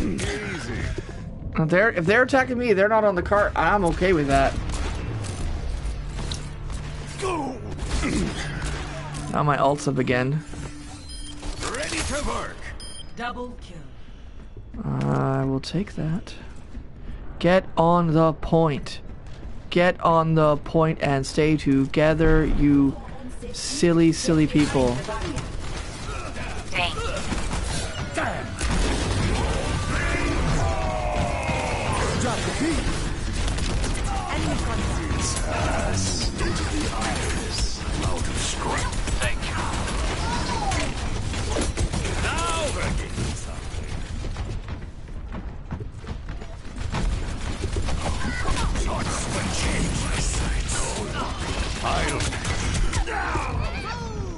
If they're if they're attacking me, they're not on the cart. I'm okay with that. Now my ult's up again. Ready to work. Double kill. I will take that. Get on the point. Get on the point and stay together, you silly, silly people. Thank you.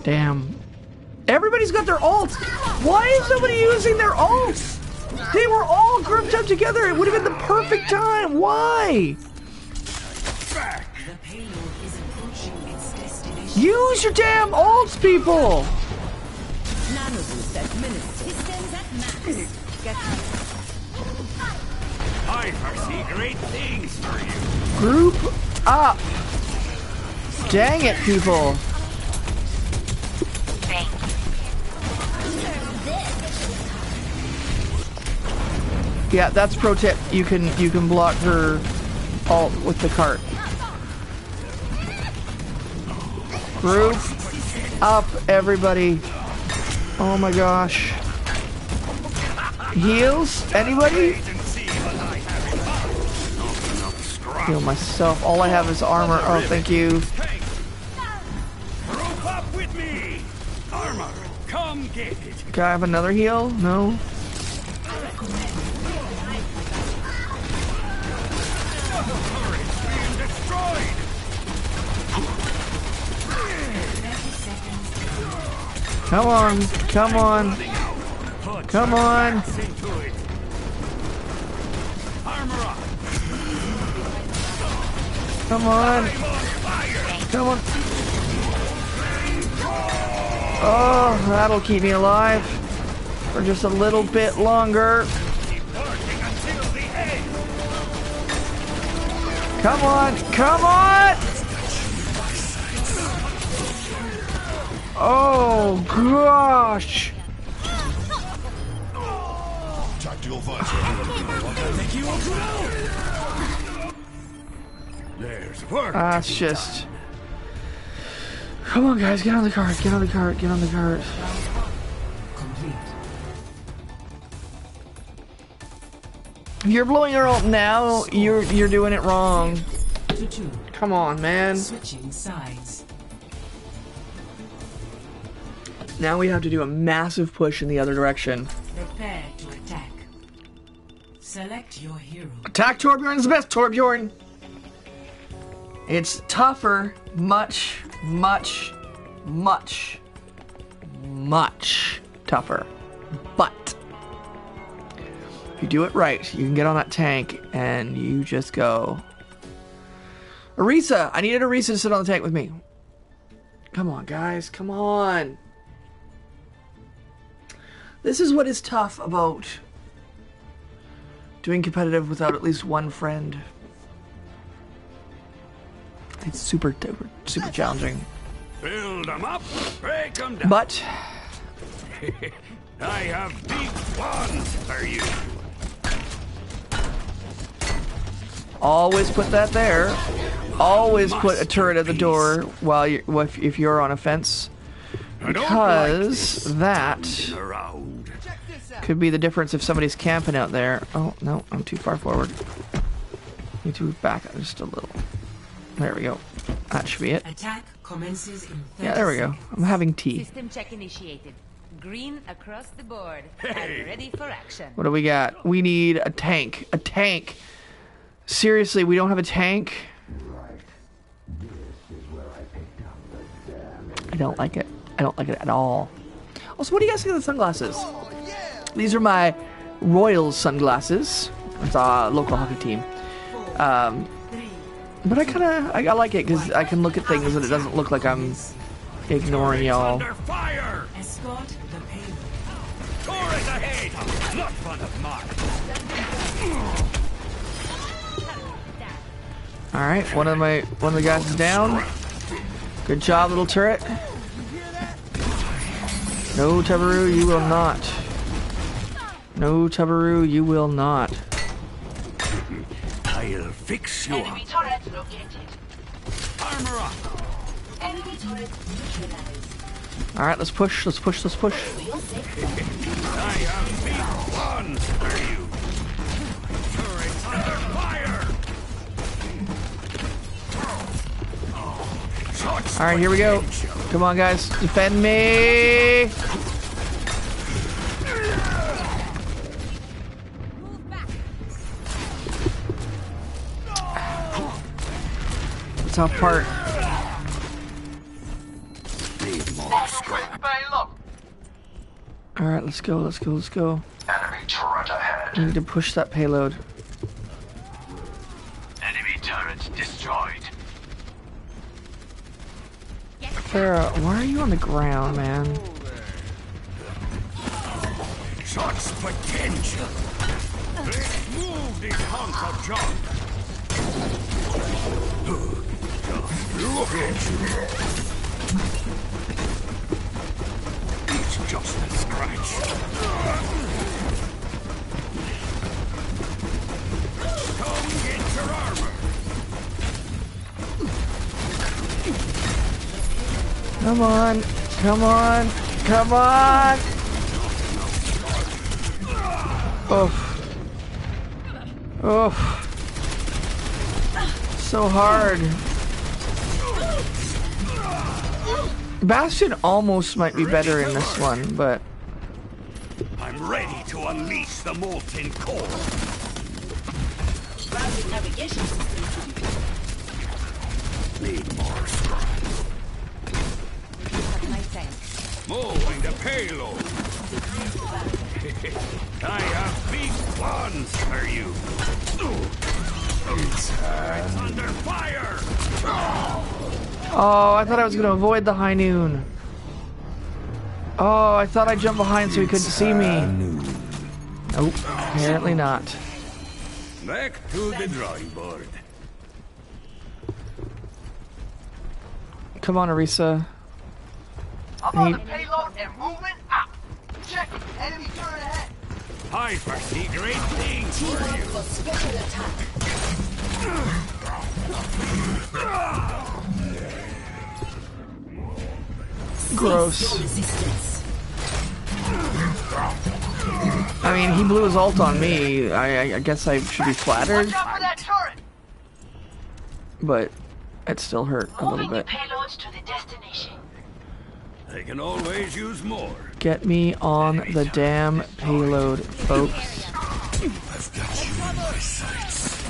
Damn. Everybody's got their ults. Why is nobody using their ults? They were all grouped up together. It would have been the perfect time. Why? Use your damn ults, people. I foresee great things for you. Group up. Dang it, people. Yeah, that's pro tip. You can you can block her alt with the cart. Group up, everybody. Oh my gosh. Heals? Anybody? Wait and see what I have in mind. Not enough scrap. Heal myself. All I have is armor. Oh, thank you. Up with me. Armor, come get it. Can I have another heal? No. Come on. Come on. Come on. Come on. Come on. Oh, that'll keep me alive for just a little bit longer. Come on, come on! Oh gosh! Ah, Tactical visor. There's work. That's just. Come on, guys, get on the cart, get on the cart, get on the cart. You're blowing your ult now, you're you're doing it wrong. Come on, man. Switching sides. Now we have to do a massive push in the other direction. Prepare to attack. Select your hero. Attack Torbjorn is the best Torbjorn. It's tougher, much, much, much, much tougher. But if you do it right, you can get on that tank and you just go. Orisa, I needed Orisa to sit on the tank with me. Come on, guys, come on. This is what is tough about doing competitive without at least one friend. It's super, super, super challenging. Build them up, break them down. But I have big plans for you. always put that there. Always put a turret at the door while you if, if you're on a fence, I don't like because that around. could be the difference if somebody's camping out there. Oh no, I'm too far forward. Need to back up just a little. There we go. That should be it. Attack commences in Yeah, there we go. I'm having tea. System check initiated. Green across the board. Hey. I'm ready for action. What do we got? We need a tank. A tank. Seriously, we don't have a tank. I don't like it. I don't like it at all. Also, what do you guys think of the sunglasses? Oh, yeah. These are my Royals sunglasses. It's our local hockey team. Um, but I kind of I, I, like it because I can look at things and it doesn't look like I'm ignoring y'all. All right, one of my one of the guys is down. Good job, little turret. No, Tabaru, you will not. No, Tabaru, you will not. I'll fix you up. Enemy turret located. Armor up. Enemy turret neutralized. All right, let's push. Let's push. Let's push. I have big ones for you. Turrets under fire. Shots All right, here we go. Come on, guys, defend me. Tough part. Need more scrap. All right, let's go. Let's go. Let's go. Enemy turret ahead. We need to push that payload. Enemy turret destroyed. Pharah, why are you on the ground, man? Shots potential. Let's move this hunk of junk. Look at you. It's just a scratch. Come get your armor. Come on. Come on. Come on. Oh. Oh. So hard. Bastion almost might be better in this one, but I'm ready to unleash the molten core. Browsing navigation system. Need more scrap. My tank. Moving the payload. I have big plans for you. It's under fire. oh, I thought I was gonna avoid the high noon. Oh, I thought I jumped behind so he couldn't see me. Nope, apparently not. Back to the drawing board. Come on, Orisa. I'm on the payload and moving out. Check it. Enemy turret ahead. I foresee great things for you. For special attack. Gross. Resistance. I mean, he blew his ult on me. I, I, I guess I should be flattered, Watch out for that turret. but it still hurt a little Moving the bit. payloads to the destination. I can always use more. Get me on the damn payload, folks. I've got you in my sights.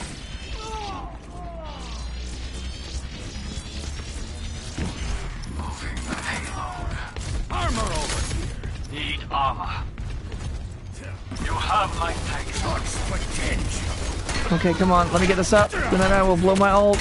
Moving the payload. Armor over here. Need armor. You have my tank. Shots. Okay, come on, let me get this up, and then I will blow my ult.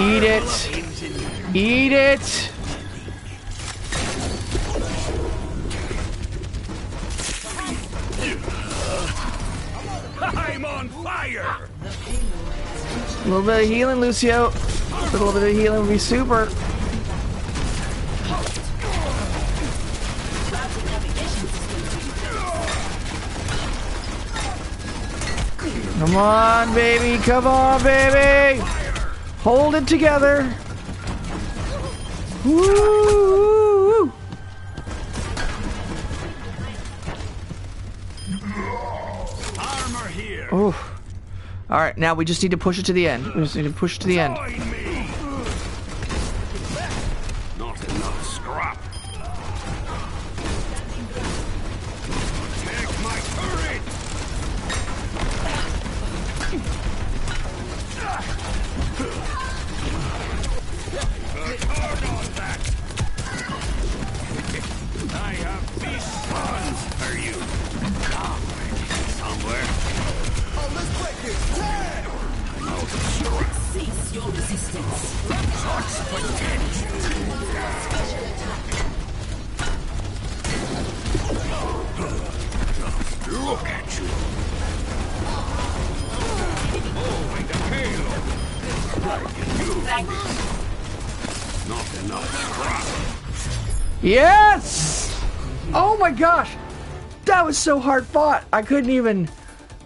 Eat it. Eat it. I'm on fire. A little bit of healing, Lucio. A little bit of healing would be super. Come on, baby. Come on, baby. Hold it together. Woo! Armor here. Oof. All right, now we just need to push it to the end. We just need to push it to the end. Yes! Oh my gosh! That was so hard fought. I couldn't even.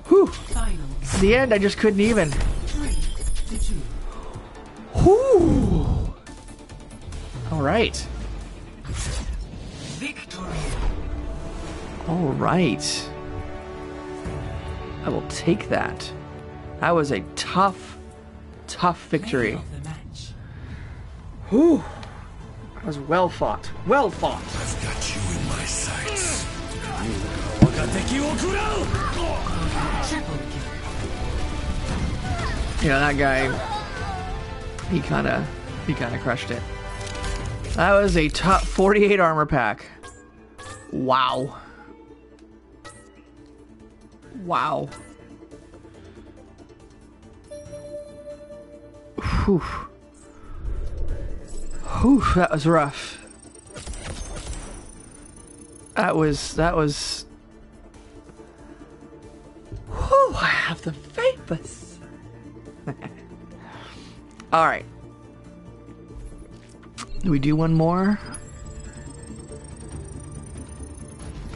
Whew. Final. At the end, I just couldn't even. Three to two. Whew. All right. Victory. All right. I will take that. That was a tough, tough victory. Player of the match. Whew. That was well fought. Well fought. I've got you in my sights. You know that guy. He kind of, he kind of crushed it. That was a top 48 armor pack. Wow. Wow. Whew. Whew, that was rough. That was, that was. Whew, I have the vapors. All right. Do we do one more?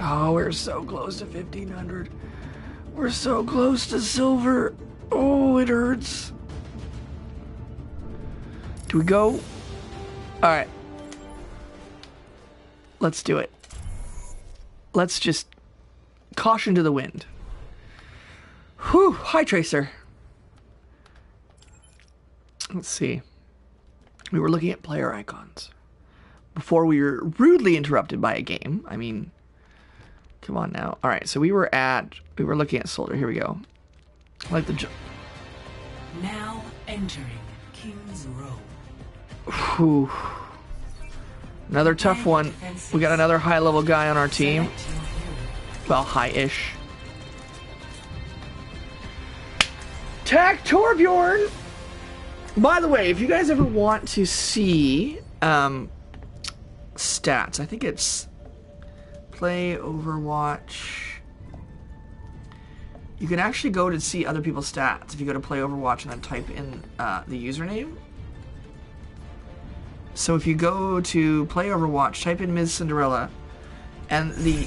Oh, we're so close to 1500. We're so close to silver. Oh, it hurts. Do we go? All right. Let's do it. Let's just caution to the wind. Whew. Hi, Tracer. Let's see. We were looking at player icons before we were rudely interrupted by a game. I mean, come on now. All right, so we were at we were looking at Soldier. Here we go. Like the Now entering King's Row. Whew. Another tough one. We got another high level guy on our team. Well, high ish. Tack Torbjorn! By the way, if you guys ever want to see um, stats, I think it's play Overwatch. You can actually go to see other people's stats if you go to play Overwatch and then type in uh, the username. So if you go to play Overwatch, type in Ms. Cinderella, and the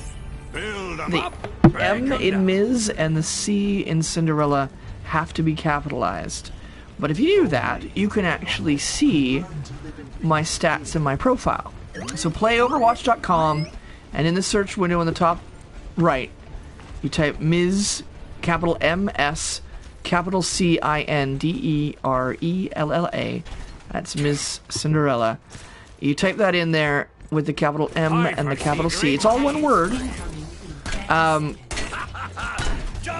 Build 'em the up. M in down. Ms. and the C in Cinderella have to be capitalized. But if you do that, you can actually see my stats in my profile. So play Overwatch.com, and in the search window on the top right, you type Ms. capital M S capital C I N D E R E L L A. That's Ms. Cinderella. You type that in there with the capital M and the capital C. It's all one word. Um,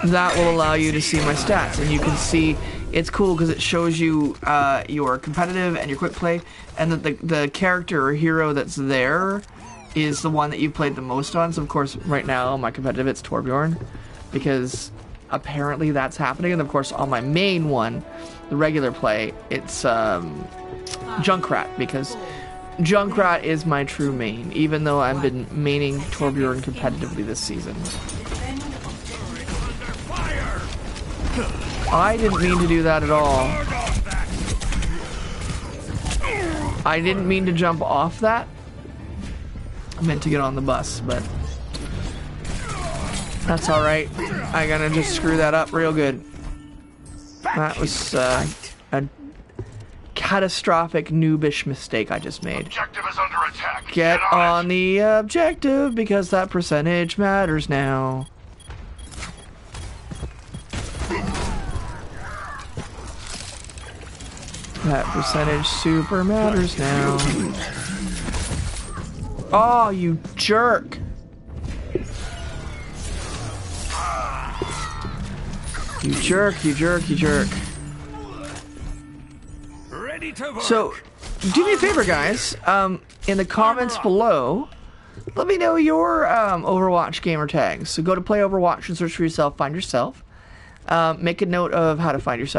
that will allow you to see my stats, and you can see it's cool because it shows you uh, your competitive and your quick play, and that the the character or hero that's there is the one that you've played the most on. So of course, right now my competitive it's Torbjorn, because apparently that's happening, and of course on my main one, the regular play, it's um, Junkrat because. Junkrat is my true main, even though I've been maining Torbjorn competitively this season. I didn't mean to do that at all. I didn't mean to jump off that. I meant to get on the bus, but that's all right. I gotta just screw that up real good. That was uh, a catastrophic noobish mistake I just made. Objective is under attack. Get on, on the objective because that percentage matters now. That percentage super matters now. Oh, you jerk. You jerk, you jerk, you jerk. So, do me a favor, guys. Um, in the comments below, let me know your um, Overwatch gamer tags. So go to Play Overwatch and search for yourself, find yourself. Um, make a note of how to find yourself.